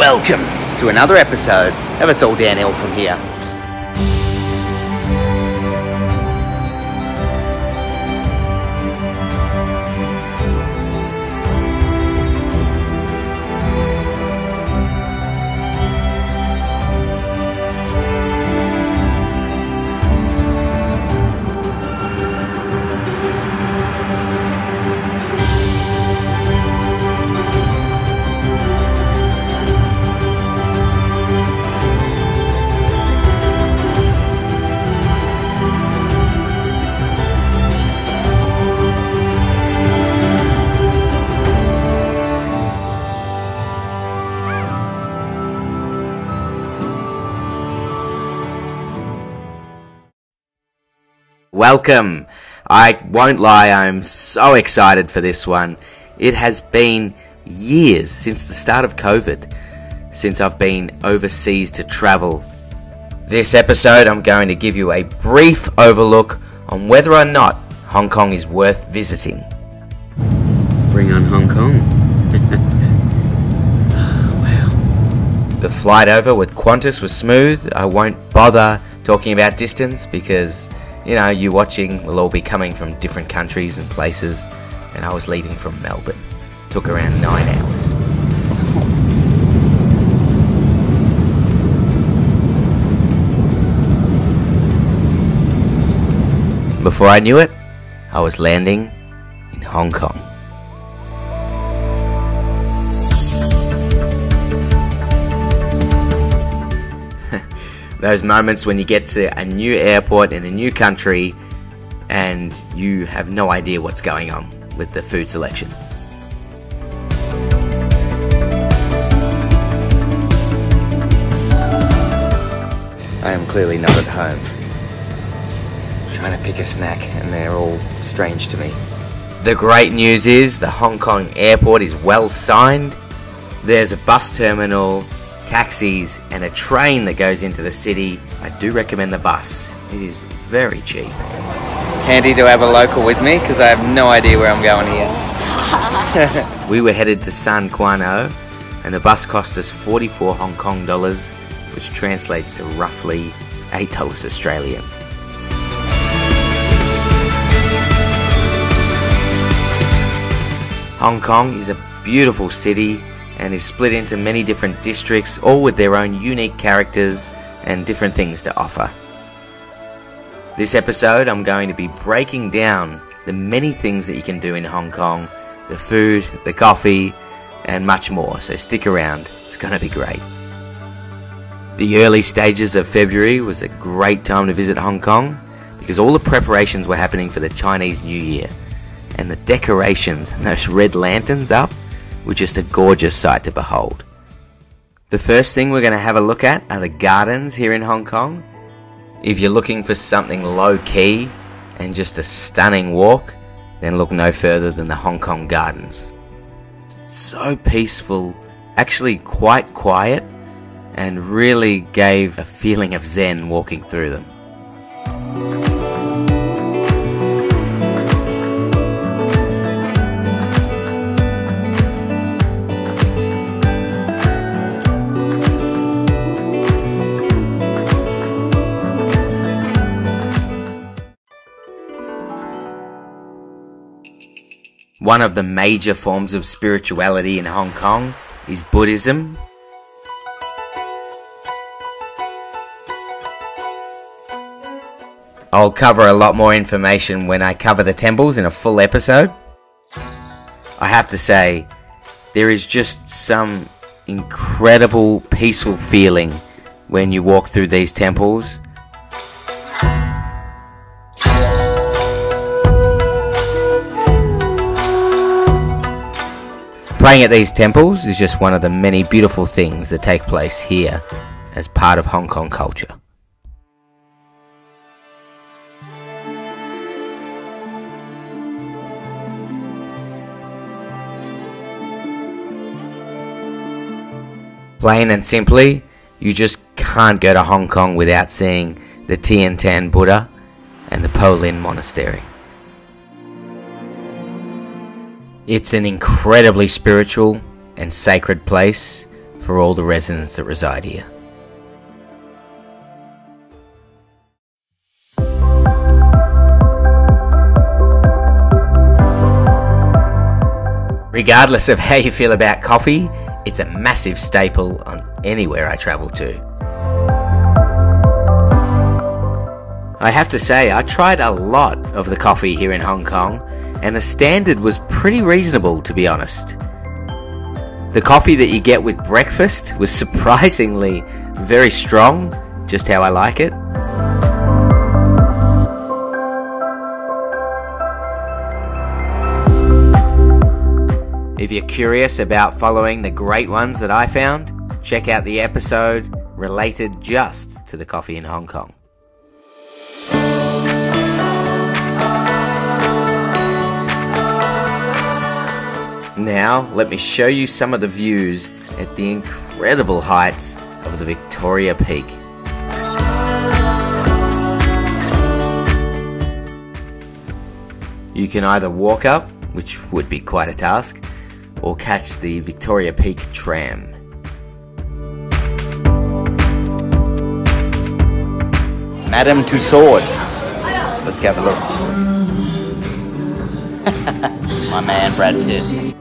Welcome to another episode of It's All Dan Hill from here. Welcome. I won't lie, I'm so excited for this one. It has been years since the start of COVID, since I've been overseas to travel. This episode, I'm going to give you a brief overlook on whether or not Hong Kong is worth visiting. Bring on Hong Kong. wow. The flight over with Qantas was smooth. I won't bother talking about distance because you know, you watching will all be coming from different countries and places, and I was leaving from Melbourne. Took around nine hours. Before I knew it, I was landing in Hong Kong. Those moments when you get to a new airport in a new country and you have no idea what's going on with the food selection. I am clearly not at home. trying to pick a snack and they're all strange to me. The great news is the Hong Kong airport is well signed. There's a bus terminal taxis, and a train that goes into the city, I do recommend the bus. It is very cheap. Handy to have a local with me because I have no idea where I'm going here. we were headed to Tseung Kwan O, and the bus cost us 44 Hong Kong dollars, which translates to roughly $8 Australian. Hong Kong is a beautiful city and is split into many different districts, all with their own unique characters and different things to offer. This episode, I'm going to be breaking down the many things that you can do in Hong Kong the food, the coffee, and much more. So stick around, it's going to be great. The early stages of February was a great time to visit Hong Kong because all the preparations were happening for the Chinese New Year. And the decorations and those red lanterns up were just a gorgeous sight to behold. The first thing we're going to have a look at are the gardens here in Hong Kong. If you're looking for something low key and just a stunning walk, then look no further than the Hong Kong Gardens. So peaceful, actually quite quiet, and really gave a feeling of zen walking through them. One of the major forms of spirituality in Hong Kong is Buddhism. I'll cover a lot more information when I cover the temples in a full episode. I have to say, there is just some incredible peaceful feeling when you walk through these temples Praying at these temples is just one of the many beautiful things that take place here as part of Hong Kong culture. Plain and simply, you just can't go to Hong Kong without seeing the Tian Tan Buddha and the Po Lin Monastery. It's an incredibly spiritual and sacred place for all the residents that reside here. Regardless of how you feel about coffee, it's a massive staple on anywhere I travel to. I have to say, I tried a lot of the coffee here in Hong Kong, and the standard was pretty reasonable to be honest. The coffee that you get with breakfast was surprisingly very strong, just how I like it. If you're curious about following the great ones that I found, check out the episode related just to the coffee in Hong Kong. Now, let me show you some of the views at the incredible heights of the Victoria Peak. You can either walk up, which would be quite a task, or catch the Victoria Peak tram. Madame Tussauds. Let's go have a look. My man Brad Pitt.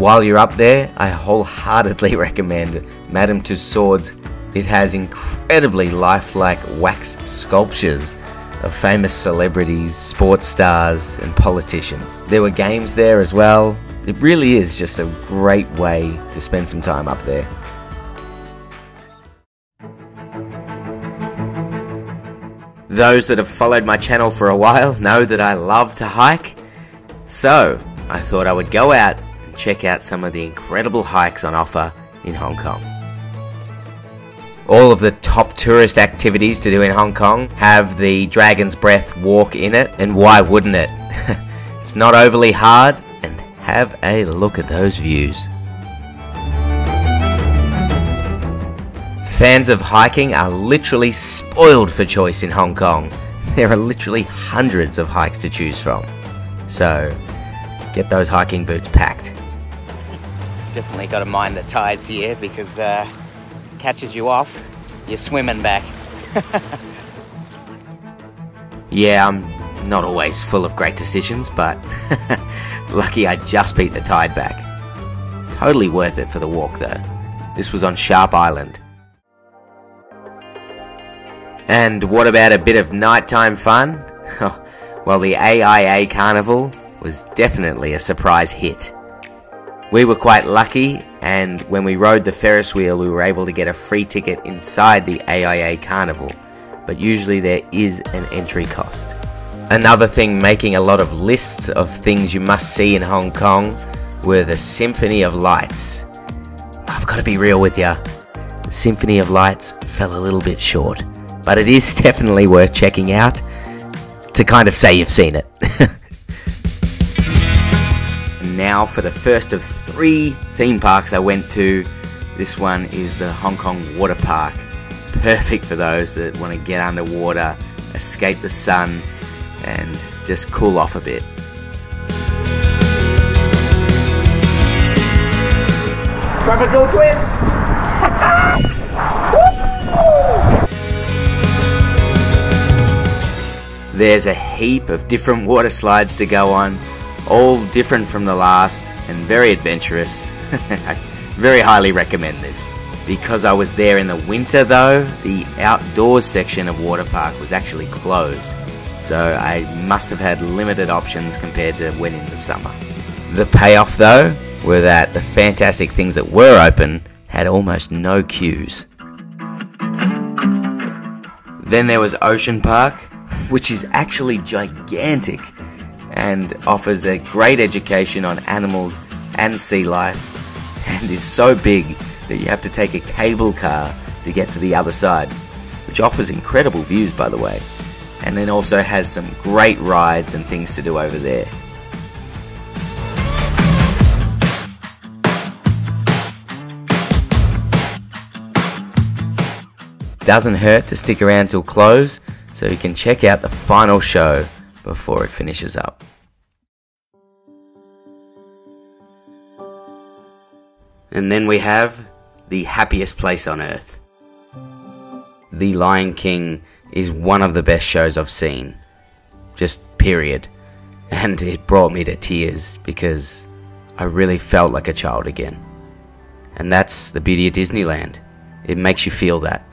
While you're up there, I wholeheartedly recommend Madame Tussauds. It has incredibly lifelike wax sculptures of famous celebrities, sports stars, and politicians. There were games there as well. It really is just a great way to spend some time up there. Those that have followed my channel for a while know that I love to hike, so I thought I would go out check out some of the incredible hikes on offer in Hong Kong. All of the top tourist activities to do in Hong Kong have the Dragon's Breath walk in it, and why wouldn't it? it's not overly hard, and have a look at those views. Fans of hiking are literally spoiled for choice in Hong Kong. There are literally hundreds of hikes to choose from. So, get those hiking boots packed. Definitely got to mind the tides here because uh, catches you off, you're swimming back. yeah, I'm not always full of great decisions, but lucky I just beat the tide back. Totally worth it for the walk though. This was on Sharp Island. And what about a bit of nighttime fun? well, the AIA Carnival was definitely a surprise hit. We were quite lucky, and when we rode the Ferris wheel, we were able to get a free ticket inside the AIA Carnival, but usually there is an entry cost. Another thing making a lot of lists of things you must see in Hong Kong were the Symphony of Lights. I've got to be real with you, the Symphony of Lights fell a little bit short, but it is definitely worth checking out to kind of say you've seen it. now for the first of three theme parks I went to. This one is the Hong Kong Water Park. Perfect for those that want to get underwater, escape the sun, and just cool off a bit. Tropical twist! There's a heap of different water slides to go on, all different from the last and very adventurous. I very highly recommend this. Because I was there in the winter though, the outdoors section of Water Park was actually closed. So I must have had limited options compared to when in the summer. The payoff though were that the fantastic things that were open had almost no queues. Then there was Ocean Park, which is actually gigantic and offers a great education on animals and sea life and is so big that you have to take a cable car to get to the other side, which offers incredible views by the way, and then also has some great rides and things to do over there. Doesn't hurt to stick around till close so you can check out the final show before it finishes up. And then we have the happiest place on earth. The Lion King is one of the best shows I've seen. Just period. And it brought me to tears because I really felt like a child again. And that's the beauty of Disneyland. It makes you feel that.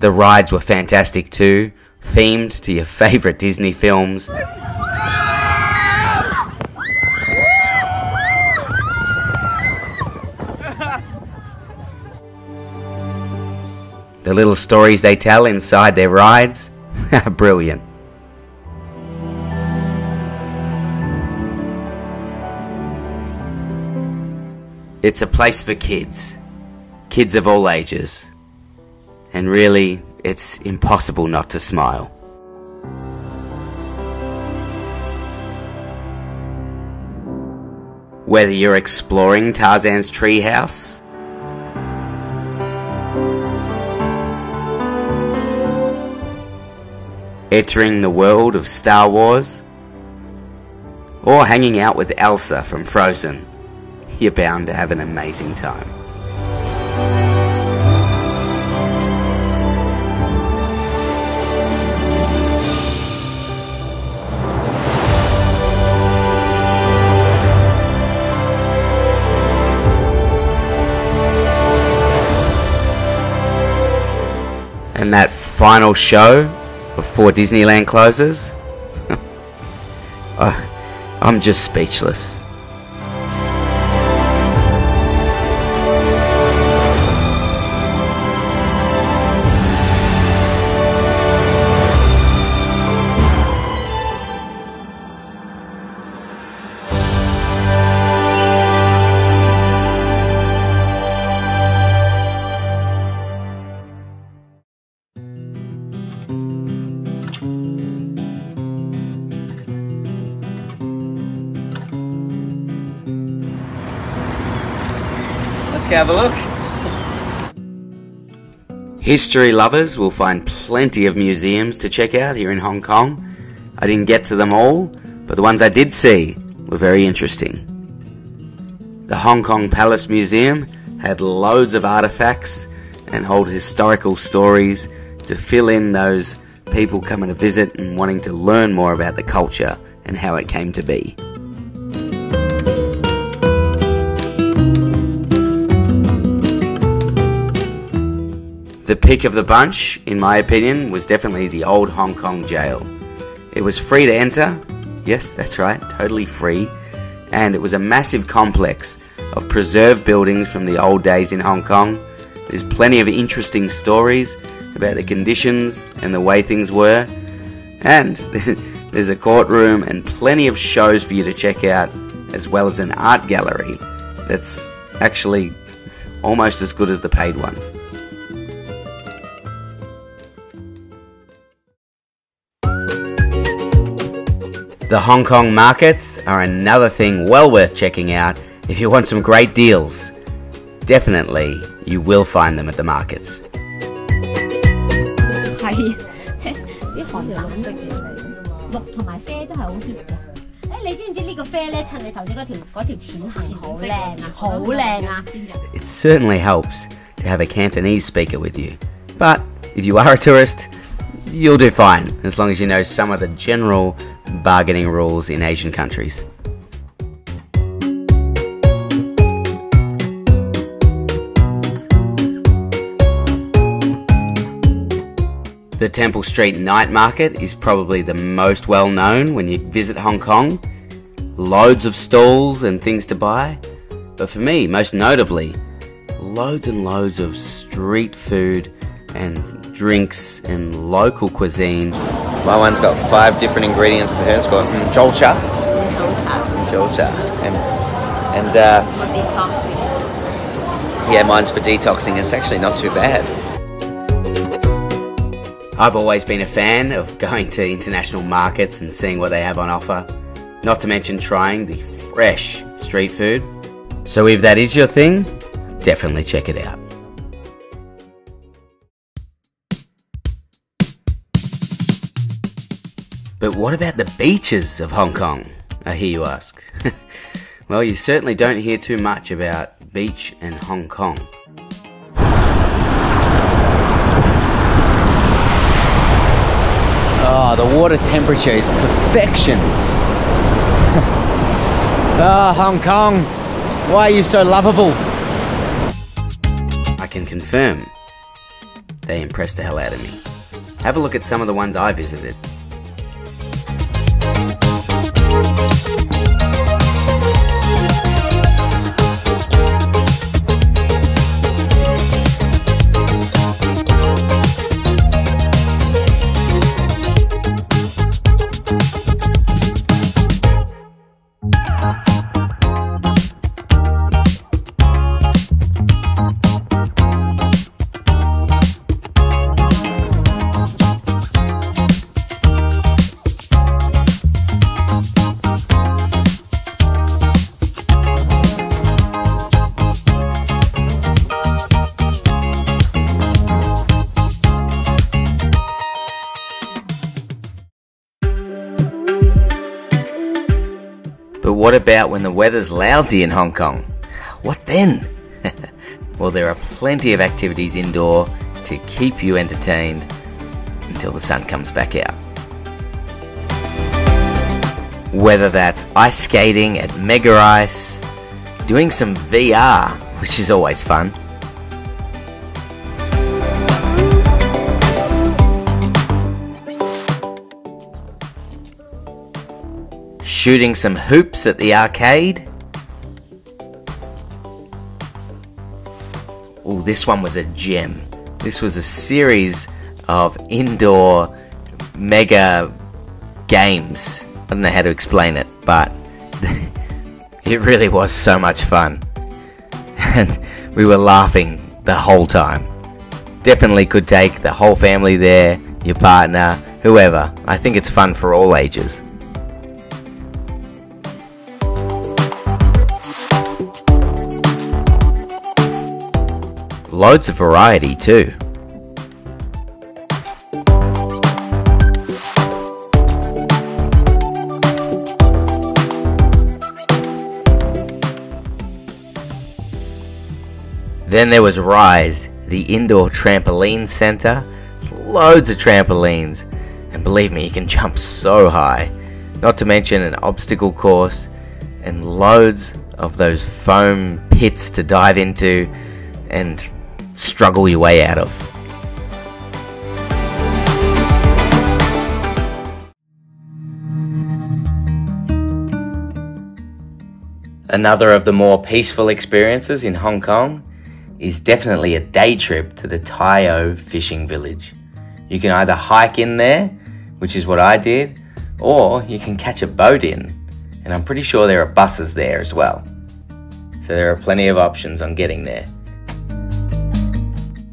The rides were fantastic too, themed to your favourite Disney films. The little stories they tell inside their rides are brilliant. It's a place for kids, kids of all ages, and really, it's impossible not to smile. Whether you're exploring Tarzan's treehouse, entering the world of Star Wars, or hanging out with Elsa from Frozen, you're bound to have an amazing time. And that final show before Disneyland closes, I, I'm just speechless. Go have a look. History lovers will find plenty of museums to check out here in Hong Kong. I didn't get to them all, but the ones I did see were very interesting. The Hong Kong Palace Museum had loads of artifacts and hold historical stories to fill in those people coming to visit and wanting to learn more about the culture and how it came to be. The pick of the bunch, in my opinion, was definitely the old Hong Kong jail. It was free to enter, yes, that's right, totally free, and it was a massive complex of preserved buildings from the old days in Hong Kong. There's plenty of interesting stories about the conditions and the way things were, and there's a courtroom and plenty of shows for you to check out, as well as an art gallery that's actually almost as good as the paid ones. The Hong Kong markets are another thing well worth checking out if you want some great deals. Definitely, you will find them at the markets. 系啲韩冷嘅嘢嚟嘅，绿同埋啡都系好 hit 嘅。诶，你知唔知呢个啡咧，衬你头先嗰条嗰条浅行好靓啊，好靓啊！ It certainly helps to have a Cantonese speaker with you. But if you are a tourist, you'll do fine as long as you know some of the general bargaining rules in Asian countries. The Temple Street Night Market is probably the most well known when you visit Hong Kong. Loads of stalls and things to buy. But for me, most notably, loads and loads of street food and drinks and local cuisine. My one's got five different ingredients for her. It's got mm, jolcha, are. And, and uh, detoxing. yeah, mine's for detoxing. It's actually not too bad. I've always been a fan of going to international markets and seeing what they have on offer, not to mention trying the fresh street food. So if that is your thing, definitely check it out. But what about the beaches of Hong Kong? I hear you ask. well, you certainly don't hear too much about beach in Hong Kong. Oh, the water temperature is perfection. Ah, Hong Kong, why are you so lovable? I can confirm they impressed the hell out of me. Have a look at some of the ones I visited. What about when the weather's lousy in Hong Kong? What then? well, there are plenty of activities indoor to keep you entertained until the sun comes back out. Whether that's ice skating at Mega Ice, doing some VR, which is always fun, shooting some hoops at the arcade. Oh, this one was a gem. This was a series of indoor mega games. I don't know how to explain it, but it really was so much fun. And we were laughing the whole time. Definitely could take the whole family there, your partner, whoever. I think it's fun for all ages. Loads of variety too. Then there was Rise, the indoor trampoline center. Loads of trampolines. And believe me, you can jump so high. Not to mention an obstacle course and loads of those foam pits to dive into and struggle your way out of. Another of the more peaceful experiences in Hong Kong is definitely a day trip to the Tai O fishing village. You can either hike in there, which is what I did, or you can catch a boat in. And I'm pretty sure there are buses there as well. So there are plenty of options on getting there.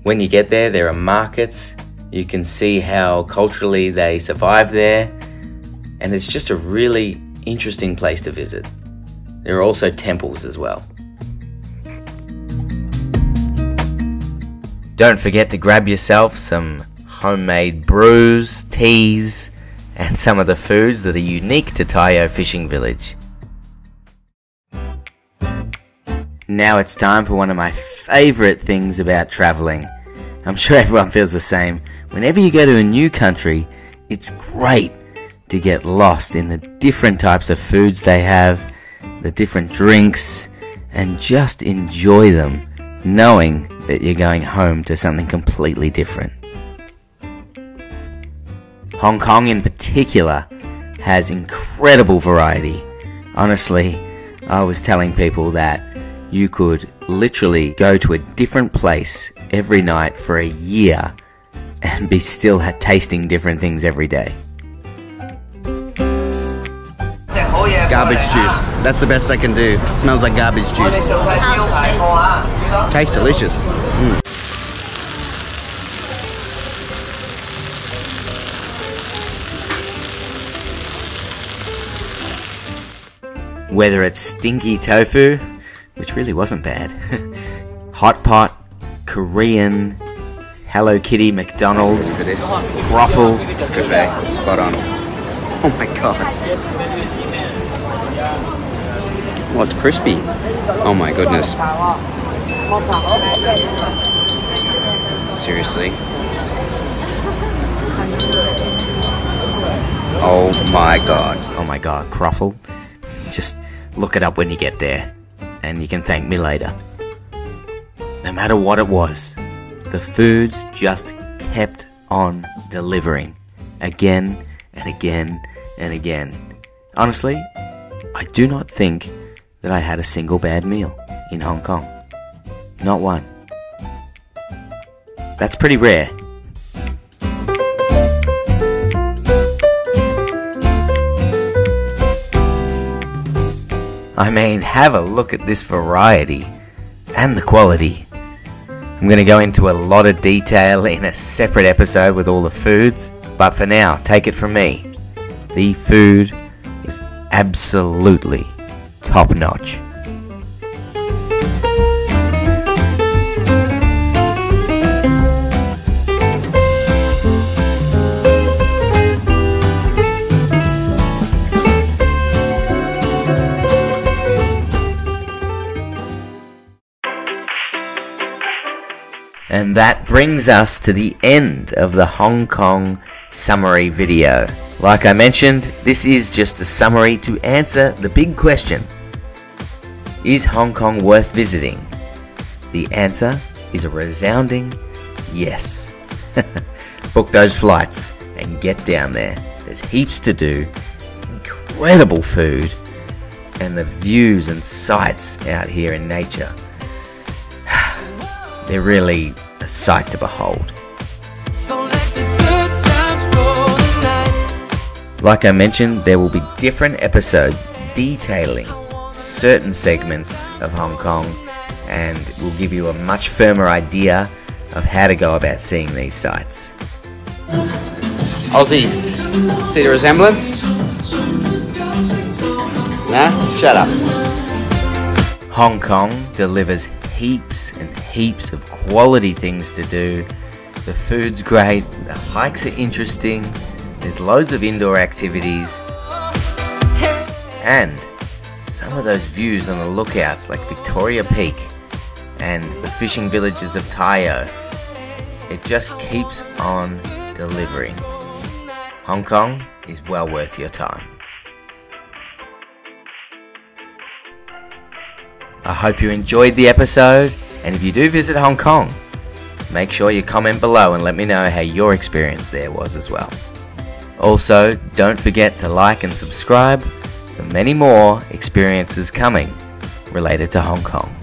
When you get there, there are markets. You can see how culturally they survive there. And it's just a really interesting place to visit. There are also temples as well. Don't forget to grab yourself some homemade brews, teas, and some of the foods that are unique to Tai O Fishing Village. Now it's time for one of my favourite things about travelling. I'm sure everyone feels the same. Whenever you go to a new country, it's great to get lost in the different types of foods they have, the different drinks, and just enjoy them, knowing that you're going home to something completely different. Hong Kong, in particular, has incredible variety. Honestly, I was telling people that you could literally go to a different place every night for a year and be still tasting different things every day. garbage juice. That's the best I can do. smells like garbage juice. Tastes delicious. Mm. Whether it's stinky tofu, which really wasn't bad, hot pot, Korean, Hello Kitty, McDonald's, For this, Ruffle, it's good bag. Spot on. Oh my god. It's crispy. Oh my goodness. Seriously? Oh my god. oh my god, Cruffle. Just look it up when you get there, and you can thank me later. No matter what it was, the foods just kept on delivering. Again and again and again. Honestly, I do not think that I had a single bad meal in Hong Kong. Not one. That's pretty rare. I mean, have a look at this variety and the quality. I'm going to go into a lot of detail in a separate episode with all the foods, but for now, take it from me. The food is absolutely top notch. And that brings us to the end of the Hong Kong summary video. Like I mentioned, this is just a summary to answer the big question Is Hong Kong worth visiting? The answer is a resounding yes. Book those flights and get down there. There's heaps to do, incredible food, and the views and sights out here in nature. They're really a sight to behold. Like I mentioned, there will be different episodes detailing certain segments of Hong Kong and will give you a much firmer idea of how to go about seeing these sites. Aussies, see the resemblance? Nah? Shut up. Hong Kong delivers heaps and heaps of quality things to do. The food's great, the hikes are interesting, there's loads of indoor activities, and some of those views on the lookouts like Victoria Peak and the fishing villages of Tai O. It just keeps on delivering. Hong Kong is well worth your time. I hope you enjoyed the episode, and if you do visit Hong Kong, make sure you comment below and let me know how your experience there was as well. Also, don't forget to like and subscribe for many more experiences coming related to Hong Kong.